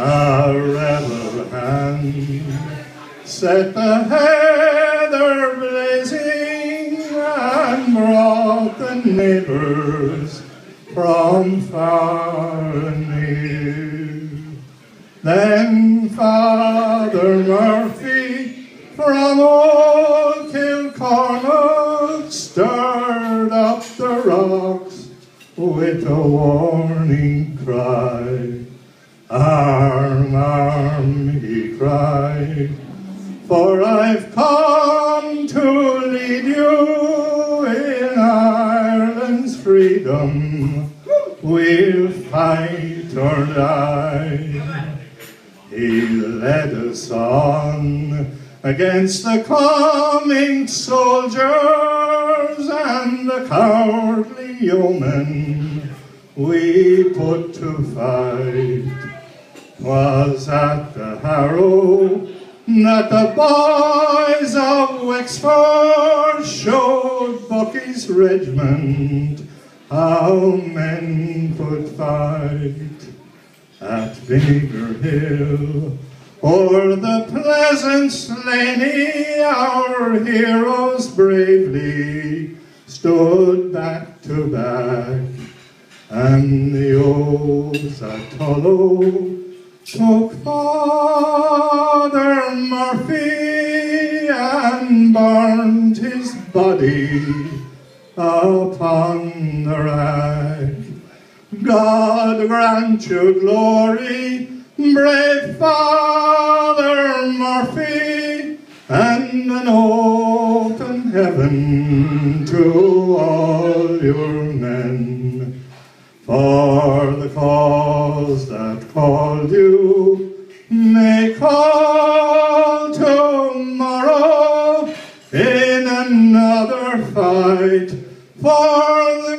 a rebel hand set the heather blazing and brought the neighbors from far and near. Then Father Murphy from old Kilcormack stirred up the rocks with a warning cry. Arm, arm, he cried, for I've come to lead you in Ireland's freedom. We'll fight or die. He led us on against the coming soldiers and the cowardly yeomen we put to fight. 'Twas at the Harrow. That the boys of Wexford showed Bookey's regiment. How men could fight. At Vinegar Hill, o'er the pleasant Slaney, our heroes bravely stood back to back, and the Yeos at Took Father Murphy and burned his body upon the rack. God grant you glory, brave Father Murphy, and an open heaven to all your men. For the cause that called you may call tomorrow in another fight for the